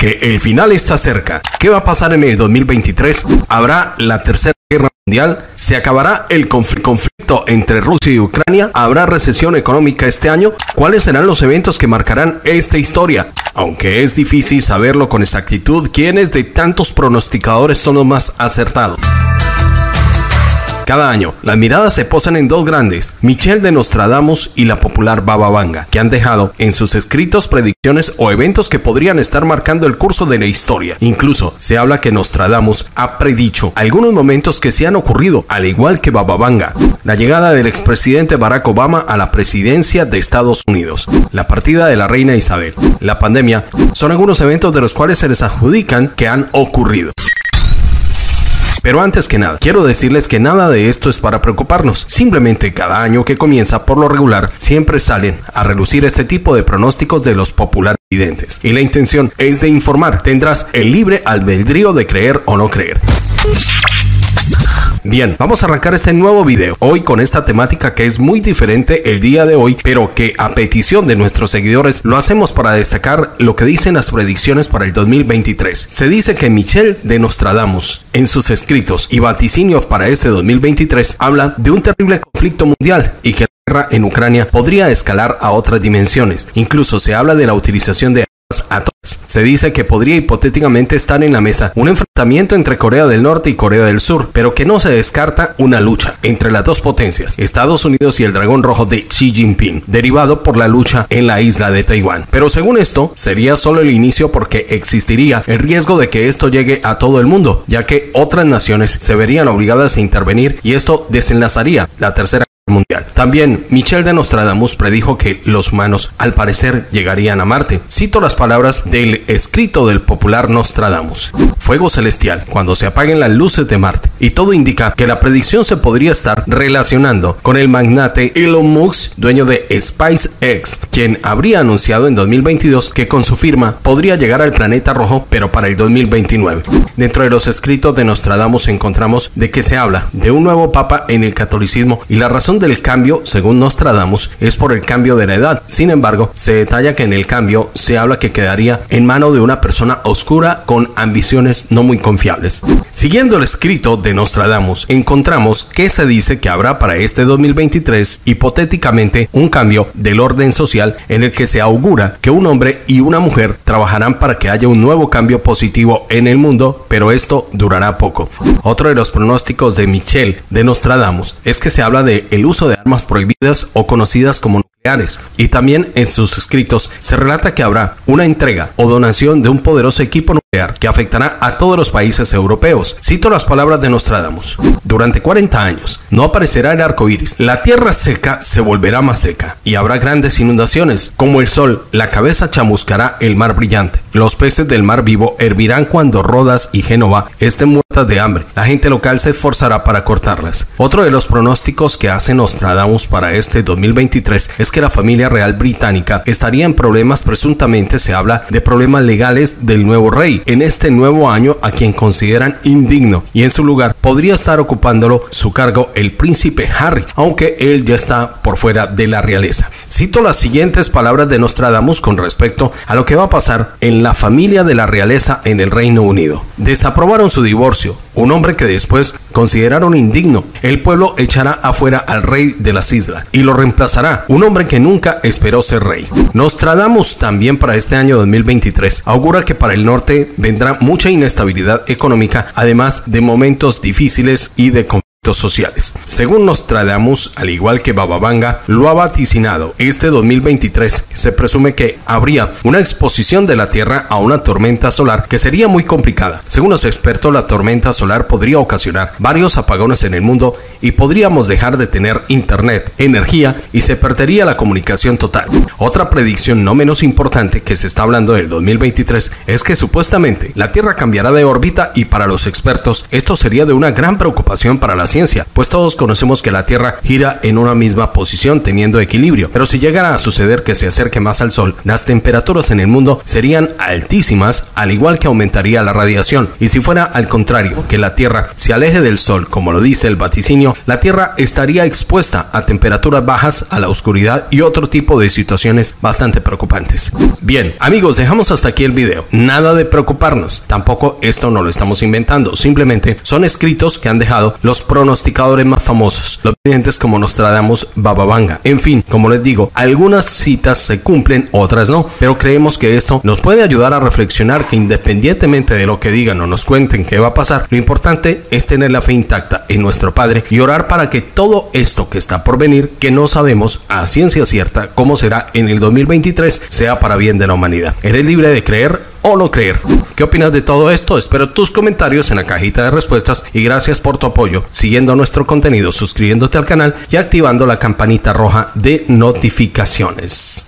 que el final está cerca. ¿Qué va a pasar en el 2023? ¿Habrá la tercera guerra mundial? ¿Se acabará el conflicto entre Rusia y Ucrania? ¿Habrá recesión económica este año? ¿Cuáles serán los eventos que marcarán esta historia? Aunque es difícil saberlo con exactitud, ¿quiénes de tantos pronosticadores son los más acertados? Cada año, las miradas se posan en dos grandes, Michel de Nostradamus y la popular Baba Vanga, que han dejado en sus escritos predicciones o eventos que podrían estar marcando el curso de la historia. Incluso se habla que Nostradamus ha predicho algunos momentos que se han ocurrido, al igual que Baba Vanga. La llegada del expresidente Barack Obama a la presidencia de Estados Unidos, la partida de la reina Isabel, la pandemia, son algunos eventos de los cuales se les adjudican que han ocurrido. Pero antes que nada, quiero decirles que nada de esto es para preocuparnos. Simplemente cada año que comienza por lo regular siempre salen a relucir este tipo de pronósticos de los populares videntes. Y la intención es de informar. Tendrás el libre albedrío de creer o no creer. Bien, vamos a arrancar este nuevo video hoy con esta temática que es muy diferente el día de hoy, pero que a petición de nuestros seguidores lo hacemos para destacar lo que dicen las predicciones para el 2023. Se dice que Michel de Nostradamus en sus escritos y vaticinios para este 2023 habla de un terrible conflicto mundial y que la guerra en Ucrania podría escalar a otras dimensiones. Incluso se habla de la utilización de Se dice que podría hipotéticamente estar en la mesa un enfrentamiento entre Corea del Norte y Corea del Sur, pero que no se descarta una lucha entre las dos potencias, Estados Unidos y el dragón rojo de Xi Jinping, derivado por la lucha en la isla de Taiwán. Pero según esto, sería solo el inicio porque existiría el riesgo de que esto llegue a todo el mundo, ya que otras naciones se verían obligadas a intervenir y esto desenlazaría la tercera mundial. También Michel de Nostradamus predijo que los humanos al parecer llegarían a Marte. Cito las palabras del escrito del popular Nostradamus. Fuego celestial cuando se apaguen las luces de Marte. Y todo indica que la predicción se podría estar relacionando con el magnate Elon Musk, dueño de SpaceX, quien habría anunciado en 2022 que con su firma podría llegar al planeta rojo, pero para el 2029. Dentro de los escritos de Nostradamus encontramos de que se habla de un nuevo papa en el catolicismo y la razón del cambio, según Nostradamus, es por el cambio de la edad. Sin embargo, se detalla que en el cambio se habla que quedaría en mano de una persona oscura con ambiciones no muy confiables. Siguiendo el escrito de Nostradamus, encontramos que se dice que habrá para este 2023 hipotéticamente un cambio del orden social en el que se augura que un hombre y una mujer trabajarán para que haya un nuevo cambio positivo en el mundo, pero esto durará poco. Otro de los pronósticos de Michel de Nostradamus es que se habla de el uso de armas prohibidas o conocidas como. Y también en sus escritos se relata que habrá una entrega o donación de un poderoso equipo nuclear que afectará a todos los países europeos. Cito las palabras de Nostradamus. Durante 40 años no aparecerá el arco iris. La tierra seca se volverá más seca y habrá grandes inundaciones. Como el sol, la cabeza chamuscará el mar brillante. Los peces del mar vivo hervirán cuando Rodas y Génova estén muertas de hambre. La gente local se esforzará para cortarlas. Otro de los pronósticos que hace Nostradamus para este 2023 es que la familia real británica estaría en problemas, presuntamente se habla de problemas legales del nuevo rey en este nuevo año a quien consideran indigno y en su lugar podría estar ocupándolo su cargo el príncipe Harry, aunque él ya está por fuera de la realeza. Cito las siguientes palabras de Nostradamus con respecto a lo que va a pasar en la familia de la realeza en el Reino Unido. Desaprobaron su divorcio, un hombre que después consideraron indigno. El pueblo echará afuera al rey de las islas y lo reemplazará un hombre que nunca esperó ser rey. Nostradamus también para este año 2023 augura que para el norte vendrá mucha inestabilidad económica, además de momentos difíciles y de sociales. Según Nostradamus, al igual que Bababanga, lo ha vaticinado. Este 2023 se presume que habría una exposición de la Tierra a una tormenta solar que sería muy complicada. Según los expertos, la tormenta solar podría ocasionar varios apagones en el mundo y podríamos dejar de tener internet, energía y se perdería la comunicación total. Otra predicción no menos importante que se está hablando del 2023 es que supuestamente la Tierra cambiará de órbita y para los expertos esto sería de una gran preocupación para la ciencia, pues todos conocemos que la Tierra gira en una misma posición teniendo equilibrio, pero si llegara a suceder que se acerque más al Sol, las temperaturas en el mundo serían altísimas, al igual que aumentaría la radiación, y si fuera al contrario, que la Tierra se aleje del Sol, como lo dice el vaticinio, la Tierra estaría expuesta a temperaturas bajas, a la oscuridad y otro tipo de situaciones bastante preocupantes. Bien, amigos, dejamos hasta aquí el video. Nada de preocuparnos, tampoco esto no lo estamos inventando, simplemente son escritos que han dejado los pronosticadores más famosos, los videntes como Nostradamus Bababanga. En fin, como les digo, algunas citas se cumplen, otras no, pero creemos que esto nos puede ayudar a reflexionar que independientemente de lo que digan o nos cuenten qué va a pasar, lo importante es tener la fe intacta en nuestro Padre y orar para que todo esto que está por venir, que no sabemos a ciencia cierta cómo será en el 2023, sea para bien de la humanidad. Eres libre de creer o no creer. ¿Qué opinas de todo esto? Espero tus comentarios en la cajita de respuestas y gracias por tu apoyo, siguiendo nuestro contenido, suscribiéndote al canal y activando la campanita roja de notificaciones.